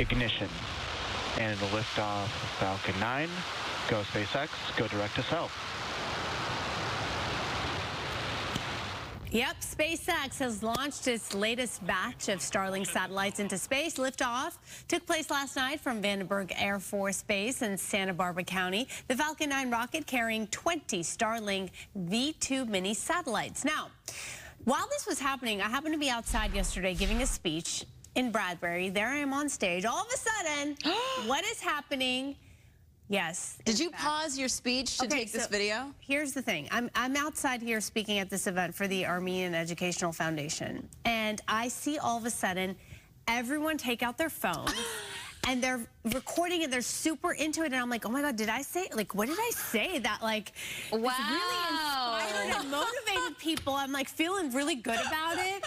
ignition. And the liftoff of Falcon 9. Go SpaceX, go direct to self. Yep, SpaceX has launched its latest batch of Starlink satellites into space. Liftoff took place last night from Vandenberg Air Force Base in Santa Barbara County. The Falcon 9 rocket carrying 20 Starlink V2 mini satellites. Now, while this was happening, I happened to be outside yesterday giving a speech in Bradbury. There I am on stage. All of a sudden, what is happening? Yes. Did you pause your speech to Okay, take this so video? Here's the thing. I'm, I'm outside here speaking at this event for the Armenian Educational Foundation. And I see all of a sudden everyone take out their phones and they're recording it. They're super into it. And I'm like, oh my God, did I say, like, what did I say that, like, Wow. really inspired and motivated people? I'm like feeling really good about it.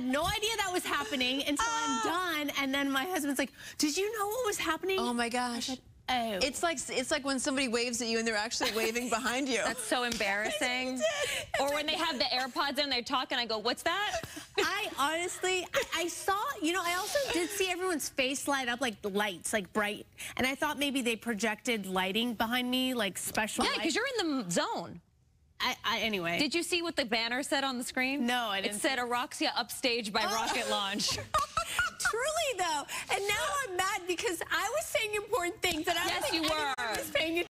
And I had no idea that was happening until I'm ah. done. And then my husband's like, did you know what was happening? Oh my gosh. Oh. It's like it's like when somebody waves at you and they're actually waving behind you. That's so embarrassing. or when they have the AirPods in and they talk and I go, what's that? I honestly, I, I saw, you know, I also did see everyone's face light up like lights, like bright. And I thought maybe they projected lighting behind me, like special Yeah, because you're in the zone. I, I, anyway. Did you see what the banner said on the screen? No, I didn't It said Araksya upstage by oh. rocket launch. Truly, though. And now I'm mad because I was saying important things that I Yes, you were.